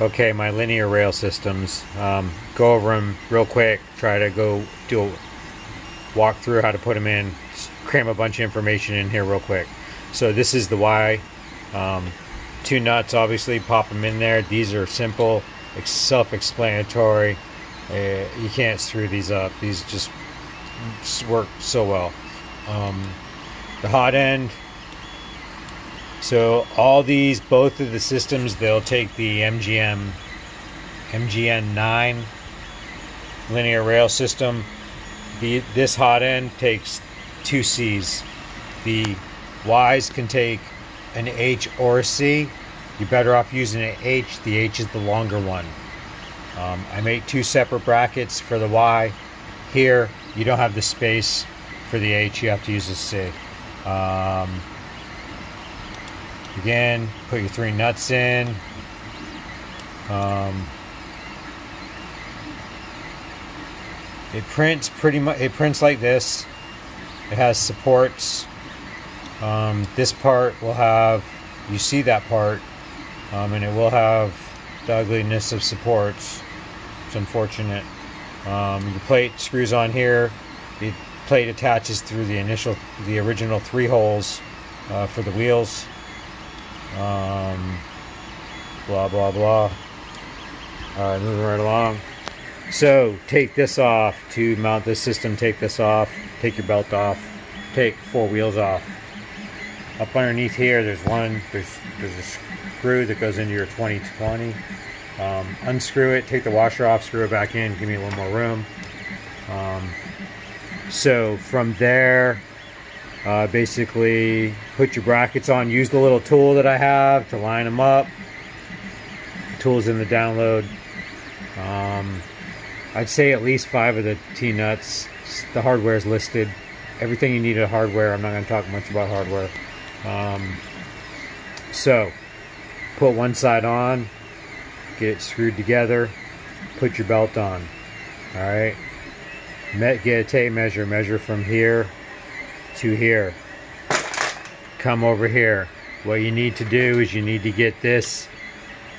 Okay, my linear rail systems. Um, go over them real quick. Try to go do a walk through how to put them in. Cram a bunch of information in here real quick. So this is the Y. Um, two nuts, obviously, pop them in there. These are simple, self-explanatory. Uh, you can't screw these up. These just work so well. Um, the hot end. So all these, both of the systems, they'll take the MGM, MGN 9 linear rail system. The this hot end takes two C's. The Y's can take an H or a C. You're better off using an H. The H is the longer one. Um, I make two separate brackets for the Y. Here, you don't have the space for the H. You have to use a C. Um, again, put your three nuts in. Um, it prints pretty much. It prints like this. It has supports. Um, this part will have. You see that part, um, and it will have the ugliness of supports. It's unfortunate. Um, the plate screws on here. The plate attaches through the initial, the original three holes uh, for the wheels. Um, blah blah blah. All right, moving right along. So take this off to mount this system. Take this off. Take your belt off. Take four wheels off. Up underneath here, there's one. There's there's a screw that goes into your 2020. Um, unscrew it, take the washer off, screw it back in, give me a little more room. Um, so from there, uh, basically put your brackets on. Use the little tool that I have to line them up. The tool's in the download. Um, I'd say at least five of the T-nuts. The hardware is listed. Everything you need at hardware. I'm not going to talk much about hardware. Um, so, put one side on, get it screwed together, put your belt on. Alright, get a tape measure, measure from here to here. Come over here. What you need to do is you need to get this,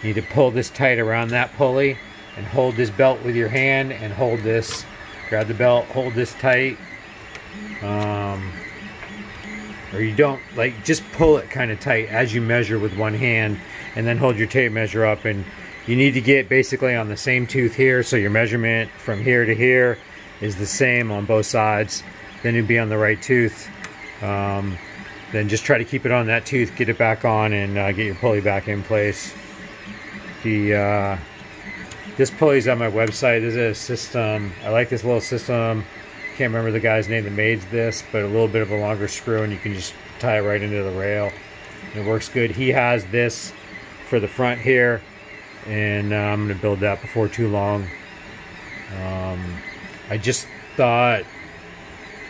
you need to pull this tight around that pulley and hold this belt with your hand and hold this, grab the belt, hold this tight. Um, or you don't like just pull it kind of tight as you measure with one hand and then hold your tape measure up and you need to get basically on the same tooth here so your measurement from here to here is the same on both sides then you'd be on the right tooth um, then just try to keep it on that tooth get it back on and uh, get your pulley back in place the uh, this pulley's on my website this is a system I like this little system can't remember the guy's name that made this, but a little bit of a longer screw and you can just tie it right into the rail. It works good. He has this for the front here, and uh, I'm to build that before too long. Um, I just thought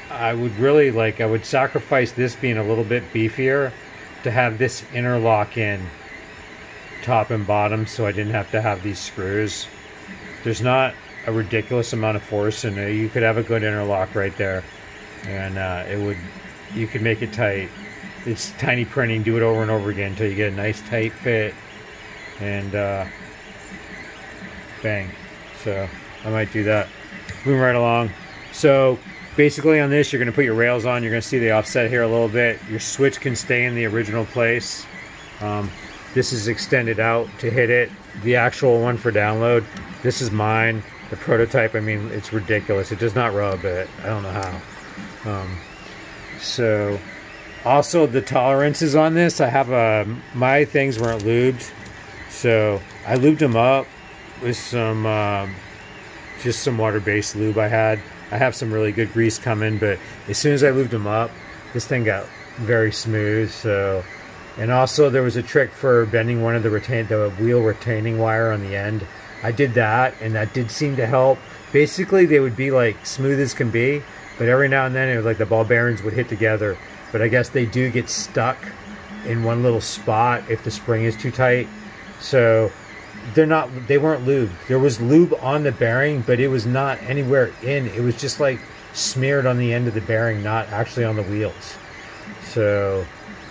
I would really like, I would sacrifice this being a little bit beefier to have this interlock in top and bottom so I didn't have to have these screws. There's not a ridiculous amount of force and you could have a good interlock right there and uh, it would you could make it tight. It's tiny printing do it over and over again until you get a nice tight fit and uh, bang. So I might do that. Moving right along. So basically on this you're going to put your rails on you're going to see the offset here a little bit your switch can stay in the original place um, this is extended out to hit it the actual one for download this is mine the prototype, I mean, it's ridiculous. It does not rub it. I don't know how. Um, so, also the tolerances on this, I have a, my things weren't lubed. So, I lubed them up with some, um, just some water-based lube I had. I have some really good grease coming, but as soon as I lubed them up, this thing got very smooth. So, and also there was a trick for bending one of the retain, the wheel retaining wire on the end. I did that, and that did seem to help. Basically, they would be like smooth as can be, but every now and then it was like the ball bearings would hit together. But I guess they do get stuck in one little spot if the spring is too tight. So they're not they weren't lubed. There was lube on the bearing, but it was not anywhere in. It was just like smeared on the end of the bearing, not actually on the wheels. So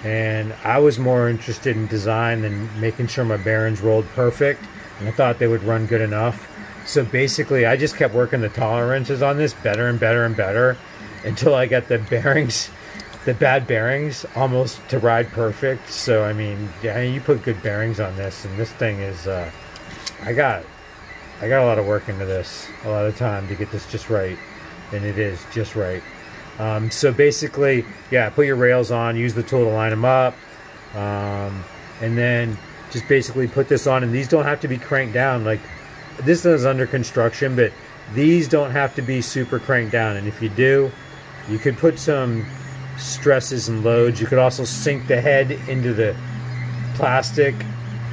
and I was more interested in design than making sure my bearings rolled perfect and I thought they would run good enough. So basically, I just kept working the tolerances on this better and better and better until I got the bearings, the bad bearings, almost to ride perfect. So I mean, yeah, you put good bearings on this, and this thing is, uh, I got, I got a lot of work into this, a lot of time to get this just right, and it is just right. Um, so basically, yeah, put your rails on, use the tool to line them up, um, and then just basically put this on. And these don't have to be cranked down like this is under construction, but these don't have to be super cranked down. And if you do, you could put some stresses and loads. You could also sink the head into the plastic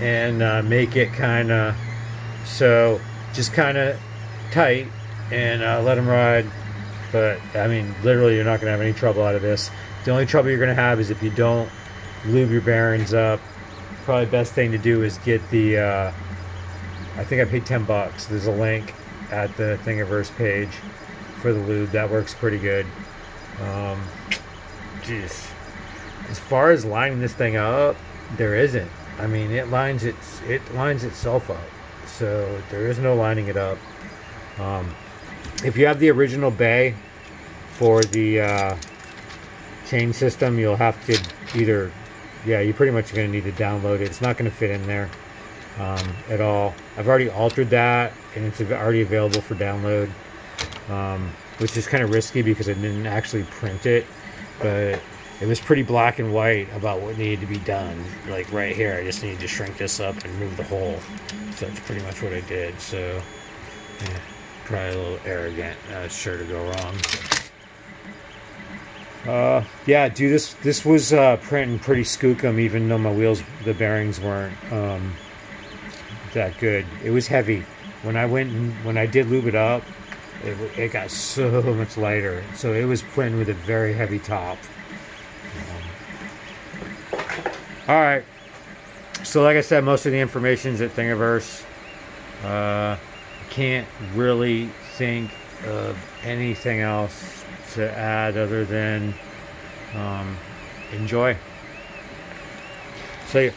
and uh, make it kind of so just kind of tight and uh, let them ride. But I mean, literally, you're not going to have any trouble out of this. The only trouble you're going to have is if you don't lube your bearings up. Probably best thing to do is get the. Uh, I think I paid 10 bucks. There's a link at the Thingiverse page for the lube. That works pretty good. Um, geez. As far as lining this thing up, there isn't. I mean, it lines its it lines itself up, so there is no lining it up. Um, if you have the original bay for the uh, chain system, you'll have to either, yeah, you're pretty much going to need to download it. It's not going to fit in there um, at all. I've already altered that, and it's already available for download, um, which is kind of risky because I didn't actually print it, but it was pretty black and white about what needed to be done. Like right here, I just needed to shrink this up and move the hole. So that's pretty much what I did. So, yeah, probably a little arrogant. Uh, sure to go wrong. Uh, yeah, dude, this this was uh, printing pretty skookum, even though my wheels, the bearings weren't um, that good. It was heavy. When I went and when I did lube it up, it, it got so much lighter. So it was printing with a very heavy top. Um, all right. So like I said, most of the information is at Thingiverse. Uh, can't really think of anything else to add other than um, enjoy. So